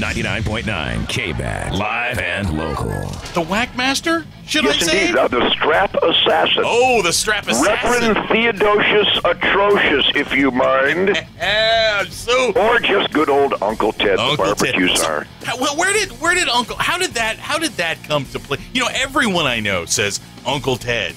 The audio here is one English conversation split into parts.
99.9 KBAT. Live and local. The Whackmaster? Should yes, I say? indeed. Uh, the Strap Assassin. Oh, the strap assassin. Reverend Theodosius Atrocious, if you mind. Yeah, so or just good old Uncle Ted, Uncle the Ted. barbecue czar. Well, where did where did Uncle? How did that? How did that come to play? You know, everyone I know says Uncle Ted.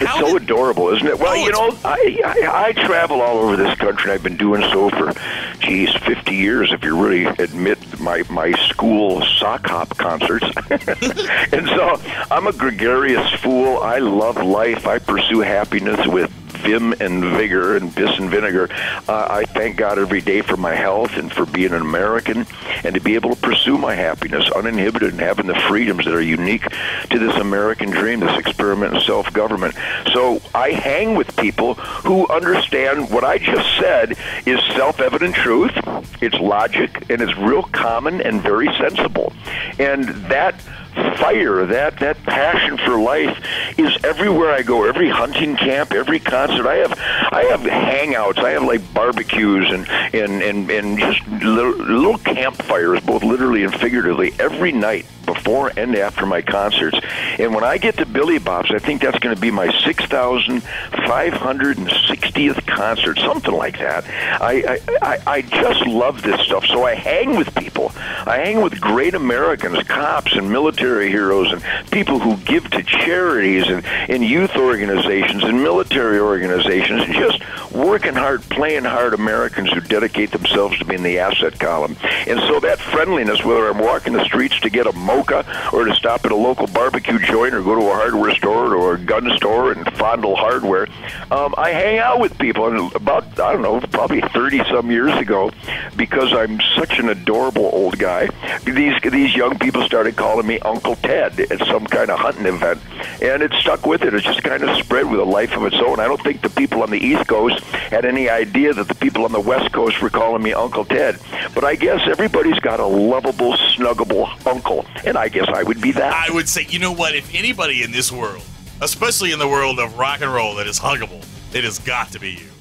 It's How so did- adorable, isn't it? Well, Oh, you know, I, I I travel all over this country. and I've been doing so for, geez, 50 years, if you really admit my my school sock hop concerts. and so I'm a gregarious fool. I love life. I pursue happiness with vim and vigor and piss and vinegar. Uh, I thank God every day for my health and for being an American and to be able to pursue my happiness uninhibited and having the freedoms that are unique to this American dream, this experiment in self government. So I hang with people who understand what I just said is self evident truth, it's logic, and it's real common and very sensible. And that fire, that that passion for life is everywhere I go. Every hunting camp, every concert. I have I have hangouts. I have like barbecues and and and, and just little, little campfires, both literally and figuratively, every night before and after my concerts. And when I get to Billy Bob's, I think that's going to be my 6,560th concert, something like that. I, I, I, I just love this stuff. So I hang with people. I hang with great Americans, cops and military heroes, and people who give to charities and, and youth organizations and military organizations, and just working hard, playing hard Americans who dedicate themselves to being the asset column. And so that friendliness, whether I'm walking the streets to get a mocha or to stop at a local barbecue joint or go to a hardware store or a gun store and fondle hardware, um, I hang out with people. And about, I don't know, probably 30 some years ago, because I'm such an adorable old guy, these, these young people started calling me Uncle Ted at some kind of hunting event. And it stuck with it. It's just kind of spread with a life of its own. I don't think the people on the East Coast had any idea that the people on the West Coast were calling me Uncle Ted. But I guess everybody's got a lovable, snuggable uncle. And I guess I would be that. I would say, you know what? If anybody in this world, especially in the world of rock and roll, that is huggable, it has got to be you.